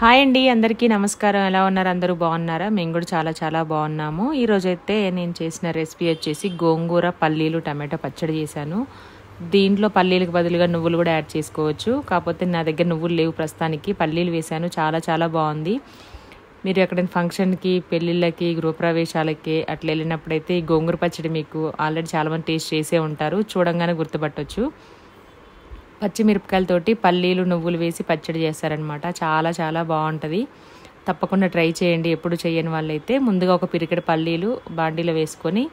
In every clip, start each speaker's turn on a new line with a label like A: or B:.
A: Hi అండి అందరికీ నమస్కారం. ఎలా ఉన్నారు? అందరూ బాగున్నారా? మేము కూడా చాలా చాలా బాగున్నాము. ఈరోజు అయితే నేను చేసిన రెసిపీ వచ్చేసి గోంగూర పల్లీలు టమాటో పచ్చడి చేశాను. దీంట్లో పల్లీలకు బదులుగా నువ్వులు కూడా యాడ్ చేసుకోవచ్చు. కాకపోతే నా దగ్గర నువ్వులు లేవు ప్రస్తుతానికి. పల్లీలు వేశాను. చాలా చాలా బాగుంది. మీరు ఎక్కడైనా ఫంక్షన్కి పెళ్ళిళ్ళకి గృహప్రవేశాలకి అట్లా వెళ్ళినప్పుడైతే ఈ గోంగూర పచ్చడి మీకు ఆల్రెడీ చాలామంది టేస్ట్ చేసే ఉంటారు. చూడంగానే గుర్తుపట్టవచ్చు పచ్చిమిరపకాయలతోటి పల్లీలు నువ్వులు వేసి పచ్చడి చేస్తారనమాట చాలా చాలా బాగుంటుంది. తప్పకుండా ట్రై చేయండి. ఎప్పుడు చేయని వాళ్ళైతే ముందుగా ఒక పిరికెడ పల్లీలు బాండీలో వేసుకొని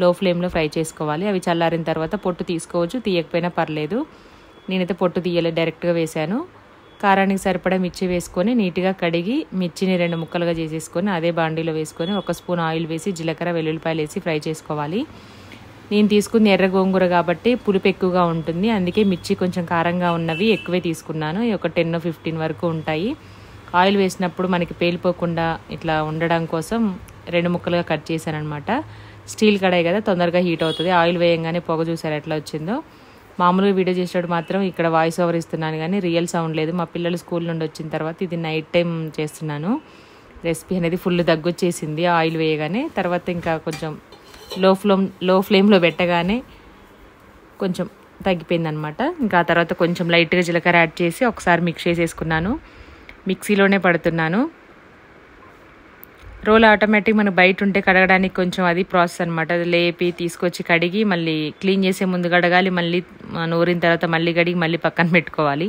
A: లో ఫ్లేమ్లో ఫ్రై చేసుకోవాలి. అవి చల్లారిన తర్వాత పొట్టు తీసుకోవచ్చు. తీయకపోయినా పర్లేదు. నేనైతే పొట్టు తీయలేదు డైరెక్ట్గా వేశాను. కారానికి సరిపడా మిర్చి వేసుకొని నీట్గా కడిగి మిర్చిని రెండు ముక్కలుగా చేసేసుకొని అదే బాండీలో వేసుకొని ఒక స్పూన్ ఆయిల్ వేసి జీలకర్ర వెల్లుల్లిపాయలు వేసి ఫ్రై చేసుకోవాలి. నేను తీసుకుంది ఎర్ర గోంగూర కాబట్టి పులుపు ఎక్కువగా ఉంటుంది. అందుకే మిర్చి కొంచెం కారంగా ఉన్నవి ఎక్కువే తీసుకున్నాను. ఒక టెన్ ఫిఫ్టీన్ వరకు ఉంటాయి. ఆయిల్ వేసినప్పుడు మనకి పేలిపోకుండా ఇట్లా ఉండడం కోసం రెండు ముక్కలుగా కట్ చేశాను అనమాట స్టీల్ కడాయి కదా తొందరగా హీట్ అవుతుంది. ఆయిల్ వేయంగానే పొగ చూసారు ఎట్లా వచ్చిందో. మామూలుగా వీడియో చేసేటప్పుడు మాత్రం ఇక్కడ వాయిస్ ఓవర్ ఇస్తున్నాను కానీ రియల్ సౌండ్ లేదు. మా పిల్లలు స్కూల్ నుండి వచ్చిన తర్వాత ఇది నైట్ టైం చేస్తున్నాను. రెసిపీ అనేది ఫుల్ దగ్గొచ్చేసింది. ఆయిల్ వేయగానే తర్వాత ఇంకా కొంచెం లో ఫ్లేమ్లో ఫ్లేమ్లో పెట్టగానే కొంచెం తగ్గిపోయింది అనమాట ఇంకా ఆ తర్వాత కొంచెం లైట్గా జీలకర్ర యాడ్ చేసి ఒకసారి మిక్స్ చేసేసుకున్నాను. మిక్సీలోనే పడుతున్నాను. రోల్ ఆటోమేటిక్ మనకు బయట ఉంటే కడగడానికి కొంచెం అది ప్రాసెస్ అనమాట లేపి తీసుకొచ్చి కడిగి మళ్ళీ క్లీన్ చేసే ముందు కడగాలి మళ్ళీ నూరిన తర్వాత మళ్ళీ కడిగి మళ్ళీ పక్కన పెట్టుకోవాలి.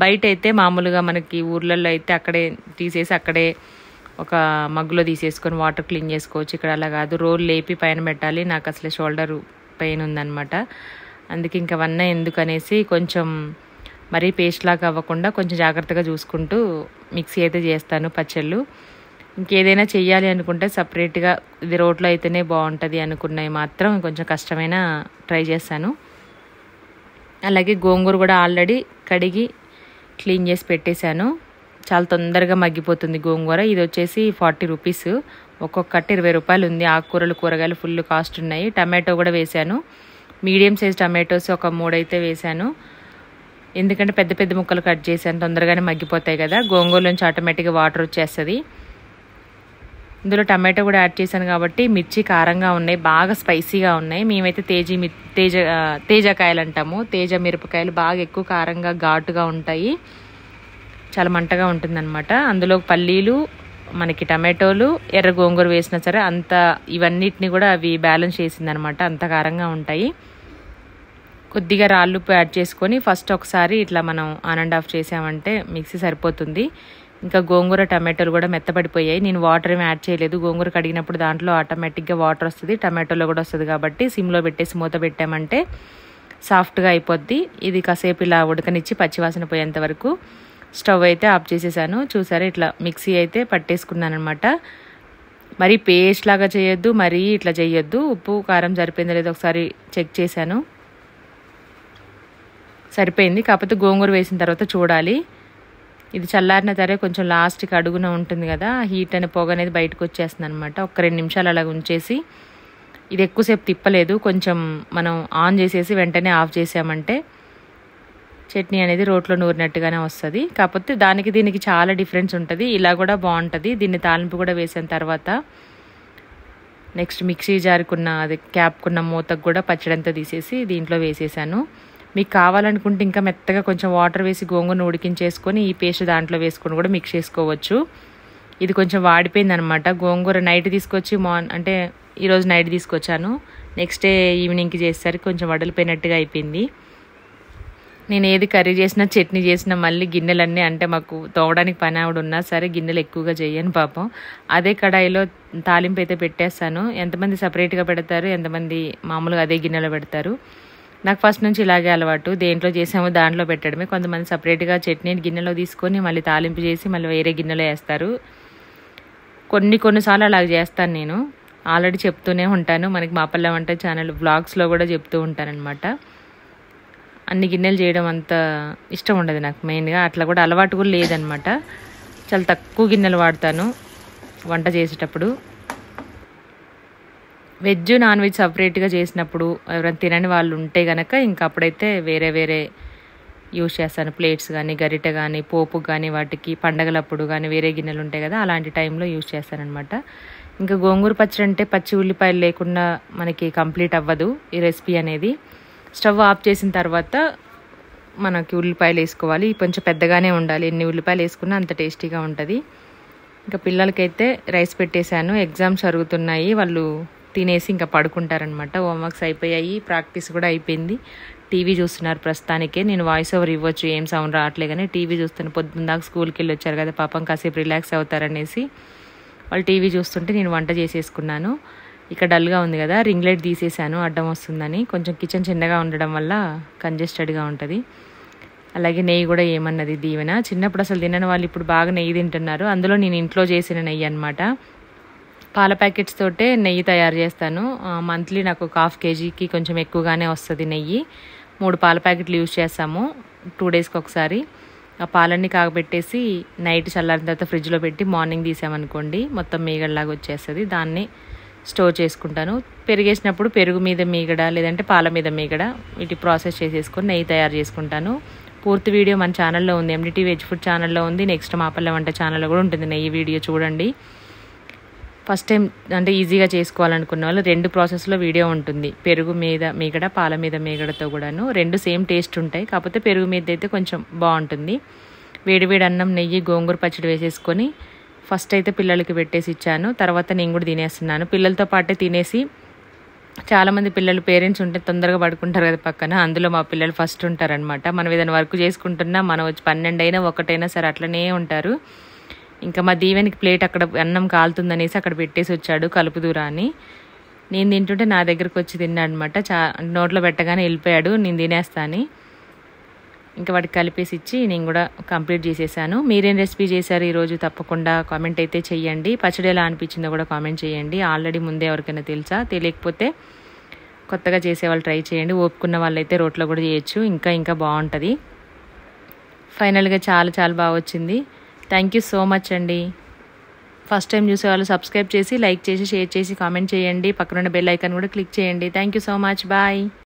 A: బయట అయితే మామూలుగా మనకి ఊర్లలో అయితే అక్కడే తీసేసి అక్కడే ఒక మగ్గులో తీసేసుకొని వాటర్ క్లీన్ చేసుకోవచ్చు. ఇక్కడ అలా కాదు. రోల్ లేపి పైన పెట్టాలి. నాకు అసలు షోల్డర్ పెయిన్ ఉందనమాట అందుకే ఇంకా అవన్నీ ఎందుకనేసి కొంచెం మరీ పేస్ట్ లాగా అవ్వకుండా కొంచెం జాగ్రత్తగా చూసుకుంటూ మిక్సీ అయితే చేస్తాను పచ్చళ్ళు. ఇంకేదైనా చెయ్యాలి అనుకుంటే సపరేట్గా ఇది రోట్లో అయితేనే బాగుంటుంది అనుకున్నవి మాత్రం కొంచెం కష్టమైన ట్రై చేస్తాను. అలాగే గోంగూర కూడా ఆల్రెడీ కడిగి క్లీన్ చేసి పెట్టేశాను. చాలా తొందరగా మగ్గిపోతుంది గోంగూర. ఇది వచ్చేసి ఫార్టీ రూపీస్. ఒక్కొక్కటి ఇరవై రూపాయలు ఉంది. ఆకుకూరలు కూరగాయలు ఫుల్ కాస్ట్ ఉన్నాయి. టమాటో కూడా వేశాను. మీడియం సైజ్ టమాటోస్ ఒక మూడైతే వేశాను. ఎందుకంటే పెద్ద పెద్ద ముక్కలు కట్ చేశాను. తొందరగానే మగ్గిపోతాయి కదా. గోంగూర నుంచి ఆటోమేటిక్గా వాటర్ వచ్చేస్తుంది. ఇందులో టమాటో కూడా యాడ్ చేశాను కాబట్టి మిర్చి కారంగా ఉన్నాయి. బాగా స్పైసీగా ఉన్నాయి. మేమైతే తేజీ మి తేజ తేజకాయలు అంటాము. తేజ మిరపకాయలు బాగా ఎక్కువ కారంగా ఘాటుగా ఉంటాయి. చాలా మంటగా ఉంటుందన్నమాట. అందులో పల్లీలు మనకి టమాటోలు ఎర్ర గోంగూర వేసినా సరే అంత ఇవన్నిటిని కూడా అవి బ్యాలెన్స్ చేసిందనమాట అంత కారంగా ఉంటాయి. కొద్దిగా రాళ్ళు యాడ్ చేసుకొని ఫస్ట్ ఒకసారి ఇట్లా మనం ఆన్ అండ్ ఆఫ్ చేసామంటే మిక్సీ సరిపోతుంది. ఇంకా గోంగూర టమాటోలు కూడా మెత్తపడిపోయాయి. నేను వాటర్ ఏమి యాడ్ చేయలేదు. గోంగూర కడిగినప్పుడు దాంట్లో ఆటోమేటిక్గా వాటర్ వస్తుంది టమాటోలో కూడా వస్తుంది కాబట్టి సిమ్లో పెట్టేసి మూత పెట్టామంటే సాఫ్ట్గా అయిపోద్ది. ఇది కాసేపు ఇలా ఉడకనిచ్చి పచ్చివాసన పోయేంత వరకు. స్టవ్ అయితే ఆఫ్ చేసేసాను. చూసారా ఇట్లా మిక్సీ అయితే పట్టేసుకున్నాను అనమాట మరీ పేస్ట్ లాగా చేయొద్దు మరీ ఇట్లా చేయొద్దు. ఉప్పు కారం సరిపోయిందో లేదో ఒకసారి చెక్ చేశాను. సరిపోయింది. కాకపోతే గోంగూర వేసిన తర్వాత చూడాలి. ఇది చల్లారిన తరే కొంచెం లాస్ట్కి అడుగున ఉంటుంది కదా హీట్ అనే పొగ అనేది బయటకు వచ్చేస్తుంది అనమాట ఒక రెండు నిమిషాలు అలా ఉంచేసి ఇది ఎక్కువసేపు తిప్పలేదు. కొంచెం మనం ఆన్ చేసేసి వెంటనే ఆఫ్ చేసామంటే చట్నీ అనేది రోట్లో నూరినట్టుగానే వస్తుంది. కాకపోతే దానికి దీనికి చాలా డిఫరెన్స్ ఉంటుంది. ఇలా కూడా బాగుంటుంది. దీన్ని తాలింపు కూడా వేసిన తర్వాత నెక్స్ట్ మిక్సీ జారుకున్న అది క్యాప్కున్న మూతకు కూడా పచ్చడంతా తీసేసి దీంట్లో వేసేసాను. మీకు కావాలనుకుంటే ఇంకా మెత్తగా కొంచెం వాటర్ వేసి గోంగూరను ఉడికించేసుకొని ఈ పేస్ట్ దాంట్లో వేసుకొని కూడా మిక్స్ చేసుకోవచ్చు. ఇది కొంచెం వాడిపోయింది అనమాట గోంగూర నైట్ తీసుకొచ్చి మార్న్ అంటే ఈరోజు నైట్ తీసుకొచ్చాను. నెక్స్ట్ డే ఈవినింగ్కి చేసేసరికి కొంచెం వడలిపోయినట్టుగా అయిపోయింది. నేను ఏది కర్రీ చేసినా చట్నీ చేసినా మళ్ళీ గిన్నెలన్నీ అంటే మాకు తోవడానికి పని ఆవిడ ఉన్నా సరే గిన్నెలు ఎక్కువగా చేయను పాపం. అదే కడాయిలో తాలింపు అయితే పెట్టేస్తాను. ఎంతమంది సపరేట్గా పెడతారు ఎంతమంది మామూలుగా అదే గిన్నెలో పెడతారు. నాకు ఫస్ట్ నుంచి ఇలాగే అలవాటు. దేంట్లో చేసామో దాంట్లో పెట్టడమే. కొంతమంది సపరేట్గా చట్నీ గిన్నెలో తీసుకొని మళ్ళీ తాలింపు చేసి మళ్ళీ వేరే గిన్నెలో వేస్తారు. కొన్ని కొన్నిసార్లు అలాగ చేస్తాను నేను. ఆల్రెడీ చెప్తూనే ఉంటాను. మనకి మా పల్లె వంట ఛానల్ బ్లాగ్స్లో కూడా చెప్తూ ఉంటానన్నమాట. అన్ని గిన్నెలు చేయడం అంత ఇష్టం ఉండదు నాకు మెయిన్గా. అట్లా కూడా అలవాటు కూడా లేదనమాట. చాలా తక్కువ గిన్నెలు వాడతాను వంట చేసేటప్పుడు. వెజ్ నాన్ వెజ్ సపరేట్గా చేసినప్పుడు ఎవరైనా తినని వాళ్ళు ఉంటే కనుక ఇంకా అప్పుడైతే వేరే వేరే యూజ్ చేస్తాను. ప్లేట్స్ కానీ గరిటె కానీ పోపు కానీ వాటికి పండగలప్పుడు కానీ వేరే గిన్నెలు ఉంటాయి కదా అలాంటి టైంలో యూజ్ చేస్తానమాట ఇంకా గోంగూర పచ్చడి అంటే పచ్చి ఉల్లిపాయలు లేకుండా మనకి కంప్లీట్ అవ్వదు ఈ రెసిపీ అనేది. స్టవ్ ఆఫ్ చేసిన తర్వాత మనకి ఉల్లిపాయలు వేసుకోవాలి. కొంచెం పెద్దగానే ఉండాలి. ఎన్ని ఉల్లిపాయలు వేసుకున్నా అంత టేస్టీగా ఉంటుంది. ఇంకా పిల్లలకైతే రైస్ పెట్టేశాను. ఎగ్జామ్స్ జరుగుతున్నాయి. వాళ్ళు తినేసి ఇంకా పడుకుంటారనమాట హోంవర్క్స్ అయిపోయాయి. ప్రాక్టీస్ కూడా అయిపోయింది. టీవీ చూస్తున్నారు ప్రస్తుతానికే. నేను వాయిస్ ఓవర్ ఇవ్వచ్చు. ఏం సౌండ్ రావట్లే కానీ టీవీ చూస్తున్న పొద్దున్న దాకా స్కూల్కి వెళ్ళి వచ్చారు కదా. పాపం కాసేపు రిలాక్స్ అవుతారనేసి వాళ్ళు టీవీ చూస్తుంటే నేను వంట చేసేసుకున్నాను. ఇక్కడ డల్గా ఉంది కదా రింగ్ లైట్ తీసేసాను అడ్డం వస్తుందని. కొంచెం కిచెన్ చిన్నగా ఉండడం వల్ల కంజెస్టెడ్గా ఉంటుంది. అలాగే నెయ్యి కూడా ఏమన్నది దీవెన. చిన్నప్పుడు అసలు తినని వాళ్ళు ఇప్పుడు బాగా నెయ్యి తింటున్నారు. అందులో నేను ఇంట్లో చేసిన నెయ్యి అనమాట పాల ప్యాకెట్స్ తోటే నెయ్యి తయారు చేస్తాను. మంత్లీ నాకు ఒక హాఫ్ కేజీకి కొంచెం ఎక్కువగానే వస్తుంది నెయ్యి. మూడు పాల ప్యాకెట్లు యూజ్ చేస్తాము టూ డేస్కి ఒకసారి. ఆ పాలన్నీ కాగబెట్టేసి నైట్ చల్లారిన తర్వాత ఫ్రిడ్జ్లో పెట్టి మార్నింగ్ తీసామనుకోండి మొత్తం మీగడలాగా వచ్చేస్తుంది. దాన్ని స్టోర్ చేసుకుంటాను. పెరిగేసినప్పుడు పెరుగు మీద మీగడ లేదంటే పాల మీద మీగడ వీటి ప్రాసెస్ చేసేసుకొని నెయ్యి తయారు చేసుకుంటాను. పూర్తి వీడియో మన ఛానల్లో ఉంది. ఎండిటీ వెజ్ ఫుడ్ ఛానల్లో ఉంది. నెక్స్ట్ మాపల్ల వంట ఛానల్లో కూడా ఉంటుంది నెయ్యి వీడియో చూడండి. ఫస్ట్ టైం అంటే ఈజీగా చేసుకోవాలనుకున్న వాళ్ళు రెండు ప్రాసెస్లో వీడియో ఉంటుంది. పెరుగు మీద మీగడ పాల మీద మీగడతో కూడాను. రెండు సేమ్ టేస్ట్ ఉంటాయి. కాకపోతే పెరుగు మీద అయితే కొంచెం బాగుంటుంది. వేడివేడి అన్నం నెయ్యి గోంగూర పచ్చడి వేసేసుకొని ఫస్ట్ అయితే పిల్లలకి పెట్టేసి ఇచ్చాను. తర్వాత నేను కూడా తినేస్తున్నాను. పిల్లలతో పాటే తినేసి చాలామంది పిల్లలు పేరెంట్స్ ఉంటే తొందరగా పడుకుంటారు కదా పక్కన. అందులో మా పిల్లలు ఫస్ట్ ఉంటారనమాట మనం ఏదైనా వర్క్ చేసుకుంటున్నా మనం వచ్చి పన్నెండు అయినా ఒకటైనా సరే అట్లనే ఉంటారు. ఇంకా మా దీవెనికి ప్లేట్ అక్కడ అన్నం కాలుతుందనేసి అక్కడ పెట్టేసి వచ్చాడు కలుపుదూరా అని నేను తింటుంటే నా దగ్గరకు వచ్చి తిన్నాడు అనమాట చా నోట్లో పెట్టగానే వెళ్ళిపోయాడు. నేను తినేస్తాను. ఇంకా వాటికి కలిపేసి ఇచ్చి నేను కూడా కంప్లీట్ చేసేసాను. మీరేం రెసిపీ చేశారు ఈరోజు తప్పకుండా కామెంట్ అయితే చేయండి. పచ్చడి ఎలా అనిపించిందో కూడా కామెంట్ చేయండి. ఆల్రెడీ ముందే ఎవరికైనా తెలుసా? తెలియకపోతే కొత్తగా చేసేవాళ్ళు ట్రై చేయండి. ఓపుకున్న వాళ్ళైతే రోట్లో కూడా చేయొచ్చు. ఇంకా ఇంకా బాగుంటుంది. ఫైనల్గా చాలా చాలా బాగా వచ్చింది. థ్యాంక్ యూ సో మచ్ అండి. ఫస్ట్ టైం చూసే వాళ్ళు సబ్స్క్రైబ్ చేసి లైక్ చేసి షేర్ చేసి కామెంట్ చేయండి. పక్కనున్న బెల్ ఐకాన్ కూడా క్లిక్ చేయండి. Thank you so much bye